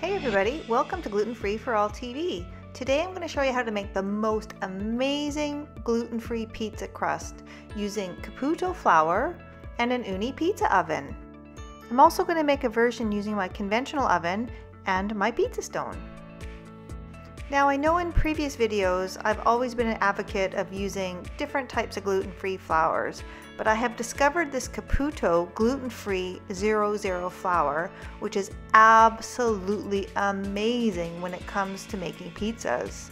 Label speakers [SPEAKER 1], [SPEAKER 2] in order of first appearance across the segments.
[SPEAKER 1] Hey everybody, welcome to Gluten Free for All TV. Today I'm going to show you how to make the most amazing gluten-free pizza crust using Caputo flour and an Ooni pizza oven. I'm also going to make a version using my conventional oven and my pizza stone. Now I know in previous videos I've always been an advocate of using different types of gluten-free flours, but I have discovered this Caputo gluten-free 00 flour, which is absolutely amazing when it comes to making pizzas.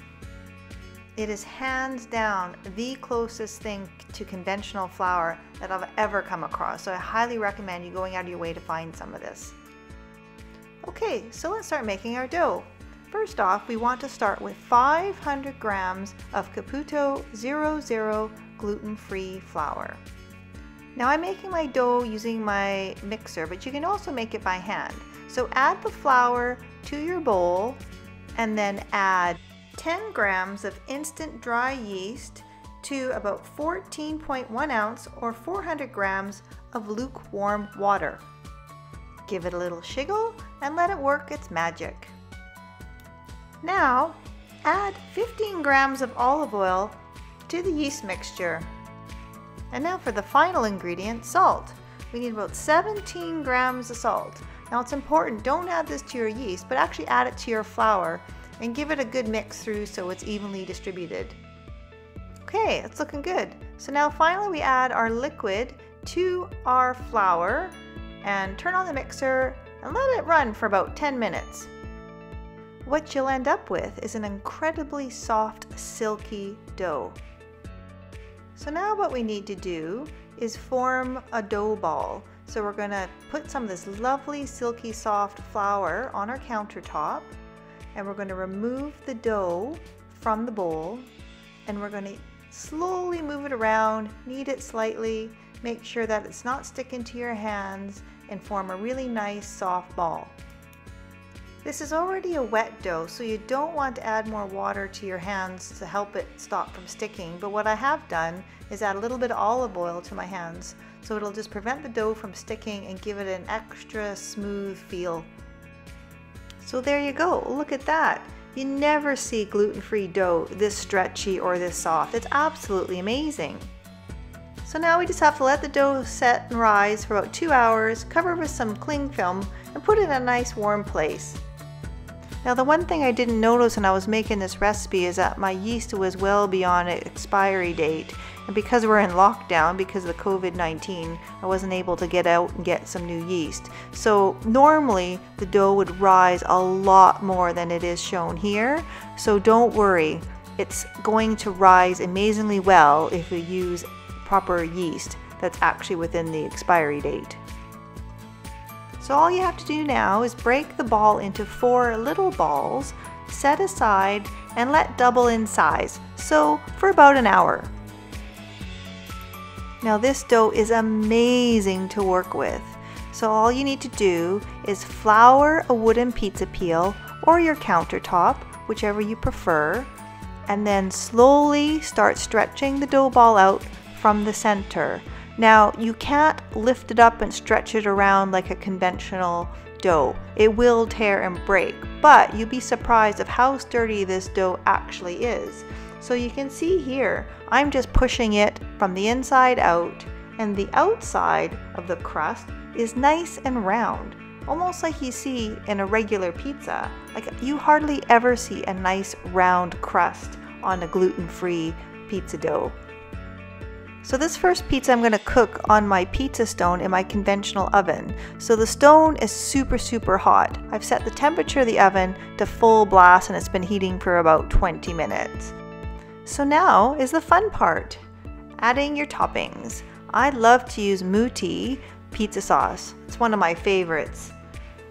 [SPEAKER 1] It is hands down the closest thing to conventional flour that I've ever come across, so I highly recommend you going out of your way to find some of this. Okay, so let's start making our dough. First off, we want to start with 500 grams of Caputo 00 gluten-free flour. Now I'm making my dough using my mixer, but you can also make it by hand. So add the flour to your bowl and then add 10 grams of instant dry yeast to about 14.1 ounce or 400 grams of lukewarm water. Give it a little shiggle and let it work its magic. Now, add 15 grams of olive oil to the yeast mixture. And now for the final ingredient, salt. We need about 17 grams of salt. Now it's important, don't add this to your yeast, but actually add it to your flour and give it a good mix through so it's evenly distributed. Okay, it's looking good. So now finally we add our liquid to our flour and turn on the mixer and let it run for about 10 minutes. What you'll end up with is an incredibly soft, silky dough. So now what we need to do is form a dough ball. So we're going to put some of this lovely, silky, soft flour on our countertop and we're going to remove the dough from the bowl and we're going to slowly move it around, knead it slightly, make sure that it's not sticking to your hands and form a really nice soft ball. This is already a wet dough, so you don't want to add more water to your hands to help it stop from sticking. But what I have done is add a little bit of olive oil to my hands, so it'll just prevent the dough from sticking and give it an extra smooth feel. So there you go, look at that. You never see gluten-free dough this stretchy or this soft. It's absolutely amazing. So now we just have to let the dough set and rise for about two hours, cover with some cling film, and put it in a nice warm place. Now the one thing I didn't notice when I was making this recipe is that my yeast was well beyond its expiry date and because we're in lockdown because of the COVID-19 I wasn't able to get out and get some new yeast. So normally the dough would rise a lot more than it is shown here so don't worry it's going to rise amazingly well if you use proper yeast that's actually within the expiry date. So all you have to do now is break the ball into four little balls, set aside, and let double in size, so for about an hour. Now this dough is amazing to work with. So all you need to do is flour a wooden pizza peel or your countertop, whichever you prefer, and then slowly start stretching the dough ball out from the center. Now, you can't lift it up and stretch it around like a conventional dough. It will tear and break, but you'd be surprised of how sturdy this dough actually is. So you can see here, I'm just pushing it from the inside out, and the outside of the crust is nice and round, almost like you see in a regular pizza. Like you hardly ever see a nice round crust on a gluten-free pizza dough. So this first pizza I'm going to cook on my pizza stone in my conventional oven. So the stone is super super hot. I've set the temperature of the oven to full blast and it's been heating for about 20 minutes. So now is the fun part, adding your toppings. I love to use Mutti pizza sauce. It's one of my favorites.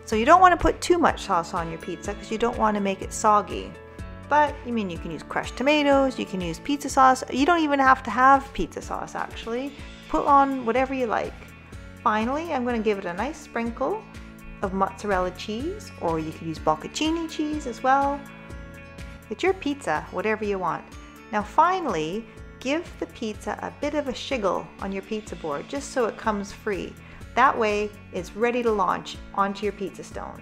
[SPEAKER 1] So you don't want to put too much sauce on your pizza because you don't want to make it soggy. But you mean you can use crushed tomatoes, you can use pizza sauce. You don't even have to have pizza sauce actually. Put on whatever you like. Finally, I'm going to give it a nice sprinkle of mozzarella cheese, or you could use bocconcini cheese as well. It's your pizza, whatever you want. Now finally, give the pizza a bit of a shiggle on your pizza board just so it comes free. That way, it's ready to launch onto your pizza stone.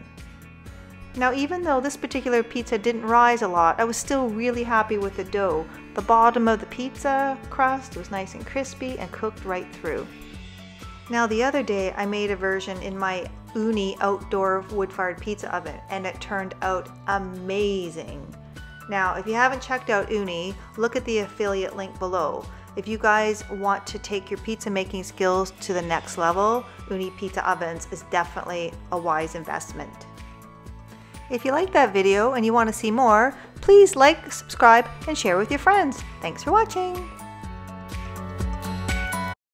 [SPEAKER 1] Now even though this particular pizza didn't rise a lot, I was still really happy with the dough. The bottom of the pizza crust was nice and crispy and cooked right through. Now the other day I made a version in my Ooni outdoor wood-fired pizza oven and it turned out amazing. Now if you haven't checked out Ooni, look at the affiliate link below. If you guys want to take your pizza making skills to the next level, Ooni Pizza Ovens is definitely a wise investment. If you like that video and you want to see more, please like, subscribe, and share with your friends. Thanks for watching!